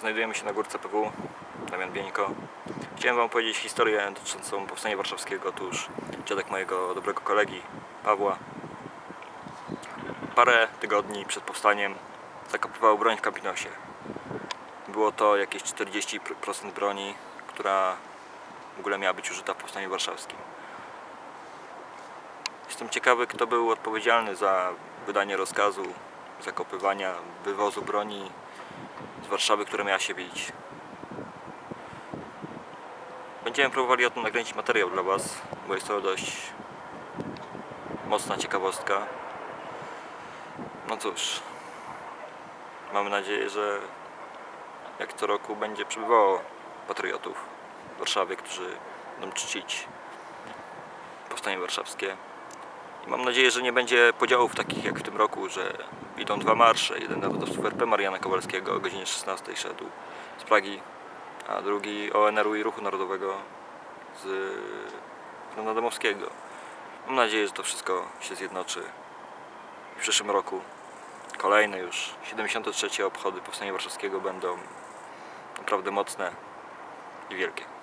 Znajdujemy się na górce PW, Damian Bieńko. Chciałem Wam powiedzieć historię dotyczącą Powstania Warszawskiego. Otóż dziadek mojego dobrego kolegi, Pawła, parę tygodni przed powstaniem zakopywał broń w Kampinosie. Było to jakieś 40% broni, która w ogóle miała być użyta w Powstaniu Warszawskim. Jestem ciekawy, kto był odpowiedzialny za wydanie rozkazu zakopywania, wywozu broni z Warszawy, która miała się bić. Będziemy próbowali o tym nakręcić materiał dla Was, bo jest to dość mocna ciekawostka. No cóż, mamy nadzieję, że jak co roku będzie przybywało patriotów w Warszawie, którzy będą czcić powstanie warszawskie. Mam nadzieję, że nie będzie podziałów takich jak w tym roku, że idą dwa marsze. Jeden narodowców RP Mariana Kowalskiego o godzinie 16 szedł z Pragi, a drugi ONR-u i Ruchu Narodowego z Fernanda Dąbrowskiego. Mam nadzieję, że to wszystko się zjednoczy. W przyszłym roku kolejne już 73 obchody Powstania Warszawskiego będą naprawdę mocne i wielkie.